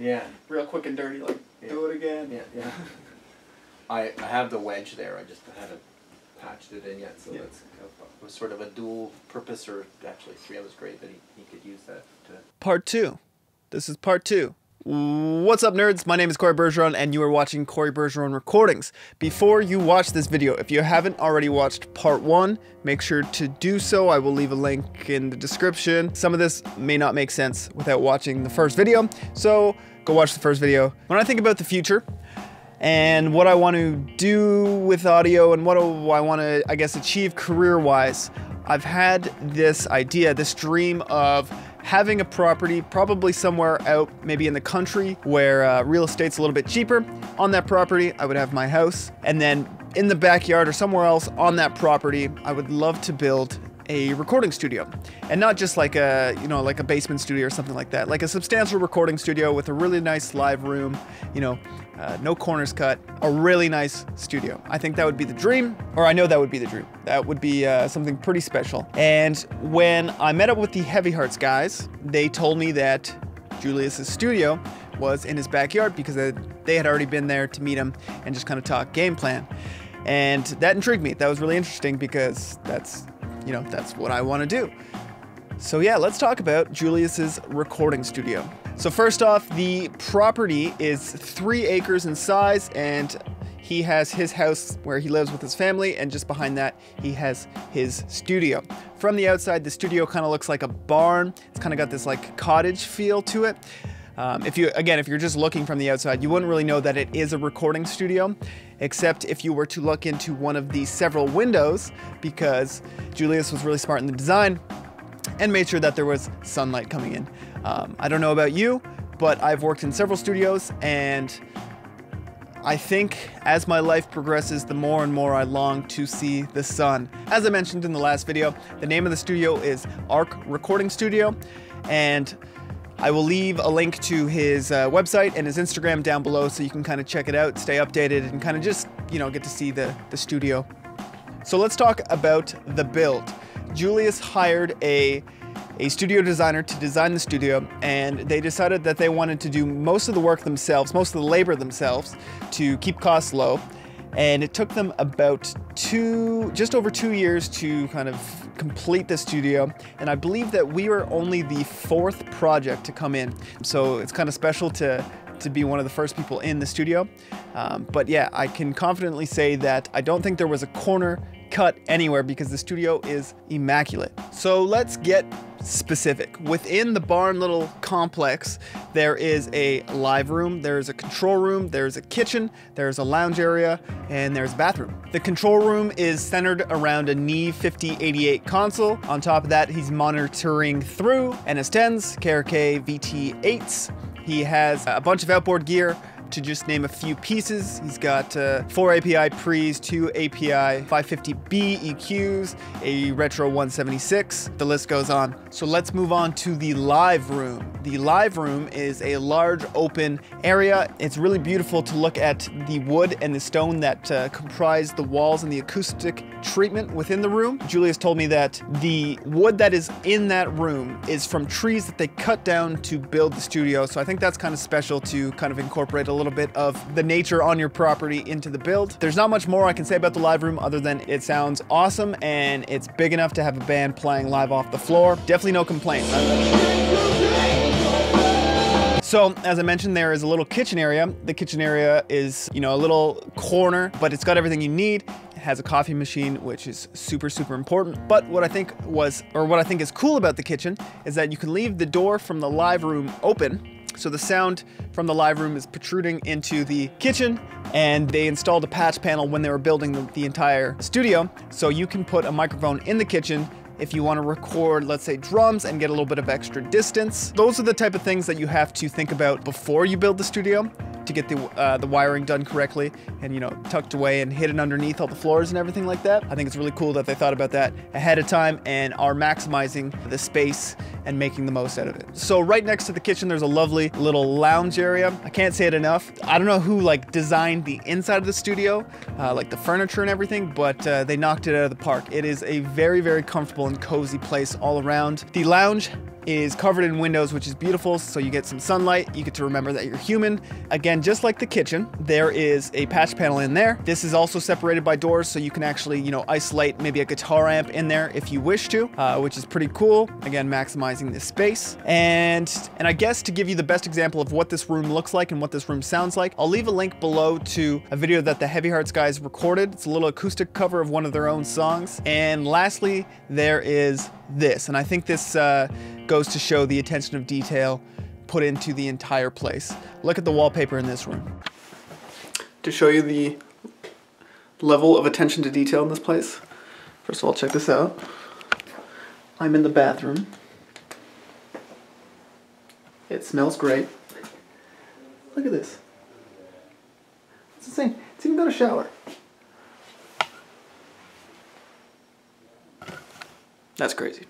Yeah. real quick and dirty. Like do it again. Yeah, yeah. I, I have the wedge there. I just haven't patched it in yet, so Yeah. that's it was sort of a dual purpose, or actually three. It was great that he, he could use that to Part two. This is part two. What's up, nerds? My name is Cory Bergeron, and you are watching Cory Bergeron Recordings. Before you watch this video, if you haven't already watched part one, make sure to do so. I will leave a link in the description. Some of this may not make sense without watching the first video, so go watch the first video. When I think about the future, and what I want to do with audio and what I want to, I guess, achieve career wise. I've had this idea, this dream of having a property, probably somewhere out, maybe in the country, where uh, real estate's a little bit cheaper. On that property, I would have my house, and then in the backyard or somewhere else on that property, I would love to build a recording studio. And not just like a you know like a basement studio or something like that. Like a substantial recording studio with a really nice live room you know uh, no corners cut a really nice studio. I think that would be the dream or i know that would be the dream. That would be uh, something pretty special. And when i met up with the heavy hearts guys they told me that julius's studio was in his backyard because they they had already been there to meet him and just kind of talk game plan. And that intrigued me. That was really interesting because that's you know, that's what I want to do. So yeah, let's talk about Julius's recording studio. So first off, the property is three acres in size and he has his house where he lives with his family and just behind that he has his studio. From the outside, the studio kind of looks like a barn. It's kind of got this like cottage feel to it. Um, if you again, if you're just looking from the outside, you wouldn't really know that it is a recording studio, except if you were to look into one of the several windows, because Julius was really smart in the design and made sure that there was sunlight coming in. Um, I don't know about you, but I've worked in several studios and I think as my life progresses, the more and more I long to see the sun. As I mentioned in the last video, the name of the studio is Arc Recording Studio, and I will leave a link to his uh, website and his Instagram down below so you can kind of check it out, stay updated, and kind of just, you know, get to see the, the studio. So let's talk about the build. Julius hired a a studio designer to design the studio and they decided that they wanted to do most of the work themselves, most of the labor themselves to keep costs low. And it took them about two, just over two years to kind of complete the studio. And I believe that we were only the fourth project to come in. So it's kind of special to, to be one of the first people in the studio. Um, but yeah, I can confidently say that I don't think there was a corner cut anywhere because the studio is immaculate. So let's get specific. Within the barn little complex, there is a live room, there's a control room, there's a kitchen, there's a lounge area, and there's a bathroom. The control room is centered around a Neve 5088 console. On top of that, he's monitoring through NS10s, KRK VT8s. He has a bunch of outboard gear, to just name a few pieces. He's got uh, four API pre's, two API 550B EQs, a Retro 176. The list goes on. So let's move on to the live room. The live room is a large open area. It's really beautiful to look at the wood and the stone that uh, comprise the walls and the acoustic treatment within the room. Julius told me that the wood that is in that room is from trees that they cut down to build the studio. So I think that's kind of special to kind of incorporate a little bit of the nature on your property into the build. There's not much more I can say about the live room other than it sounds awesome and it's big enough to have a band playing live off the floor. Definitely no complaints. So, as I mentioned, there is a little kitchen area. The kitchen area is, you know, a little corner, but it's got everything you need. It has a coffee machine, which is super, super important. But what I think was, or what I think is cool about the kitchen is that you can leave the door from the live room open so the sound from the live room is protruding into the kitchen and they installed a patch panel when they were building the, the, entire studio. So you can put a microphone in the kitchen if you want to record, let's say drums and get a little bit of extra distance. Those are the type of things that you have to think about before you build the studio to get the, uh, the wiring done correctly and, you know, tucked away and hidden underneath all the floors and everything like that. I think it's really cool that they thought about that ahead of time and are maximizing the space and making the most out of it. So right next to the kitchen, there's a lovely little lounge area. I can't say it enough. I don't know who like designed the inside of the studio, uh, like the furniture and everything, but uh, they knocked it out of the park. It is a very, very comfortable and cozy place all around. The lounge is covered in windows, which is beautiful. So you get some sunlight. You get to remember that you're human. Again, just like the kitchen, there is a patch panel in there. This is also separated by doors, so you can actually, you know, isolate maybe a guitar amp in there if you wish to, uh, which is pretty cool. Again, maximizing the space. And and I guess to give you the best example of what this room looks like and what this room sounds like, I'll leave a link below to a video that the Heavy Hearts guys recorded. It's a little acoustic cover of one of their own songs. And lastly, there is this, and I think this uh, goes to show the attention of detail put into the entire place. Look at the wallpaper in this room. To show you the level of attention to detail in this place, first of all, check this out. I'm in the bathroom. It smells great. Look at this. It's insane. It's even got a shower. That's crazy.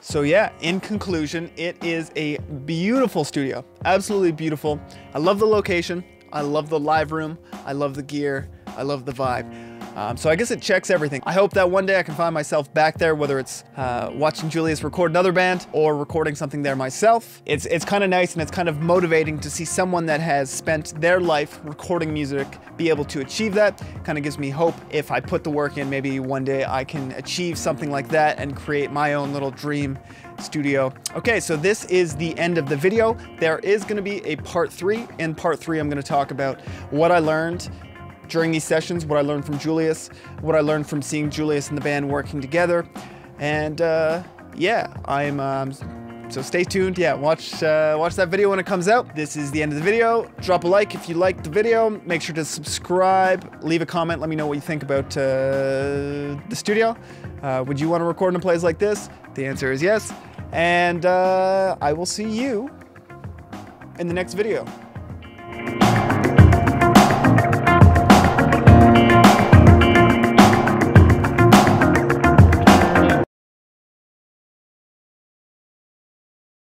So yeah, in conclusion, it is a beautiful studio. Absolutely beautiful. I love the location. I love the live room. I love the gear. I love the vibe. Um, so I guess it checks everything. I hope that one day I can find myself back there, whether it's uh, watching Julius record another band or recording something there myself. It's it's kind of nice and it's kind of motivating to see someone that has spent their life recording music be able to achieve that. Kind of gives me hope if I put the work in, maybe one day I can achieve something like that and create my own little dream studio. Okay, so this is the end of the video. There is going to be a part three. In part three, I'm going to talk about what I learned during these sessions, what I learned from Julius, what I learned from seeing Julius and the band working together. And uh, yeah, I'm. Um, so stay tuned. Yeah, watch uh, watch that video when it comes out. This is the end of the video. Drop a like if you liked the video. Make sure to subscribe. Leave a comment. Let me know what you think about uh, the studio. Uh, would you want to record in a place like this? The answer is yes. And uh, I will see you in the next video.